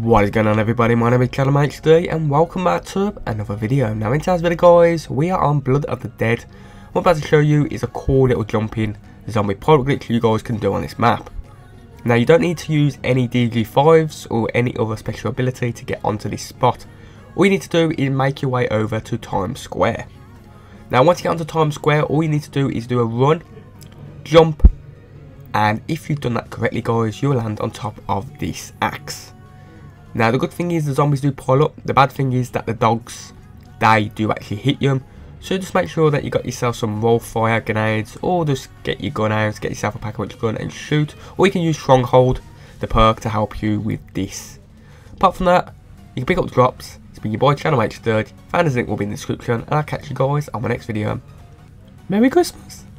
What is going on everybody, my name is ChadderManHD and welcome back to another video. Now in today's video guys, we are on Blood of the Dead. What I'm about to show you is a cool little jumping zombie pile-up glitch you guys can do on this map. Now you don't need to use any DG5s or any other special ability to get onto this spot. All you need to do is make your way over to Times Square. Now once you get onto Times Square, all you need to do is do a run, jump, and if you've done that correctly guys, you'll land on top of this axe. Now the good thing is the zombies do pile up, the bad thing is that the dogs, they do actually hit you. So just make sure that you got yourself some roll fire grenades or just get your gun out, get yourself a pack of gun and shoot. Or you can use Stronghold, the perk to help you with this. Apart from that, you can pick up drops. It's been your boy ChadderManHD, Founder's link will be in the description and I'll catch you guys on my next video. Merry Christmas!